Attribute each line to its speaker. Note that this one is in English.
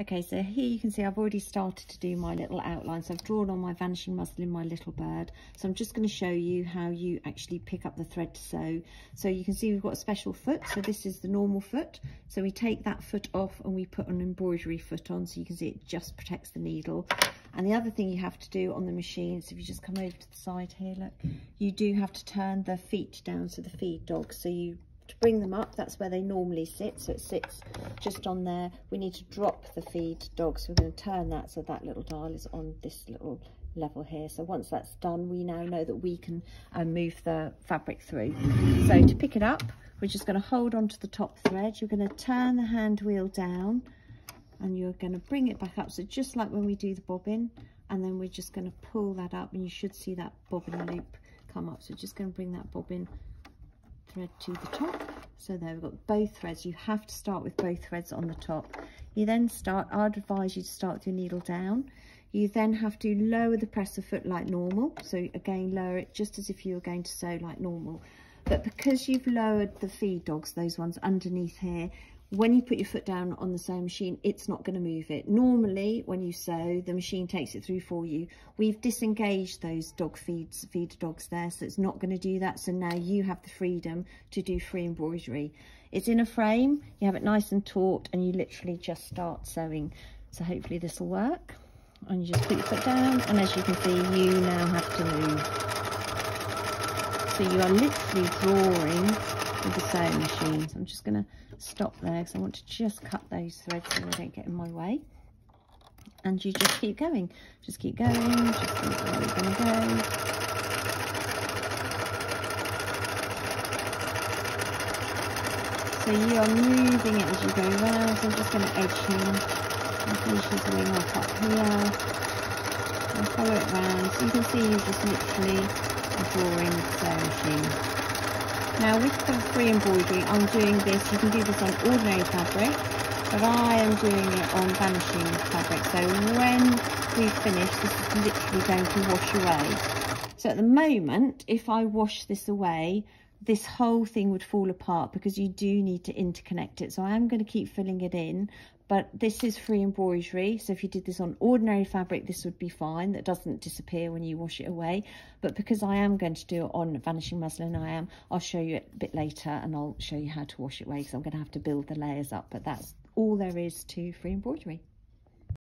Speaker 1: Okay, so here you can see I've already started to do my little outline. So I've drawn on my vanishing muslin, my little bird. So I'm just going to show you how you actually pick up the thread to sew. So you can see we've got a special foot. So this is the normal foot. So we take that foot off and we put an embroidery foot on. So you can see it just protects the needle. And the other thing you have to do on the machine, so if you just come over to the side here, look, you do have to turn the feet down to the feed dog. So you to bring them up. That's where they normally sit. So it sits just on there. We need to drop the feed dog. So we're going to turn that so that little dial is on this little level here. So once that's done we now know that we can uh, move the fabric through. So to pick it up we're just going to hold on to the top thread. You're going to turn the hand wheel down and you're going to bring it back up. So just like when we do the bobbin and then we're just going to pull that up and you should see that bobbin loop come up. So just going to bring that bobbin thread to the top. So there we've got both threads. You have to start with both threads on the top. You then start i'd advise you to start with your needle down. You then have to lower the presser foot like normal. So again lower it just as if you were going to sew like normal. But because you've lowered the feed dogs those ones underneath here when you put your foot down on the sewing machine, it's not going to move it. Normally, when you sew, the machine takes it through for you. We've disengaged those dog feeds, feeder dogs there, so it's not going to do that. So now you have the freedom to do free embroidery. It's in a frame, you have it nice and taut, and you literally just start sewing. So hopefully this will work. And you just put your foot down, and as you can see, you now have to move. So you are literally drawing with the sewing machine. So I'm just going to stop there because I want to just cut those threads so they don't get in my way. And you just keep going. Just keep going. Just keep we're going to go. So you are moving it as you go round. So I'm just going to edge him. And finish his wing off up here. And follow it round. So you can see you're just literally drawing the sewing machine. Now with the free embroidery, I'm doing this, you can do this on ordinary fabric, but I am doing it on vanishing fabric. So when we finish, this is literally going to wash away. So at the moment, if I wash this away, this whole thing would fall apart because you do need to interconnect it. So I am going to keep filling it in, but this is free embroidery so if you did this on ordinary fabric this would be fine. That doesn't disappear when you wash it away. But because I am going to do it on vanishing muslin I am I'll show you it a bit later and I'll show you how to wash it away because I'm going to have to build the layers up. But that's all there is to free embroidery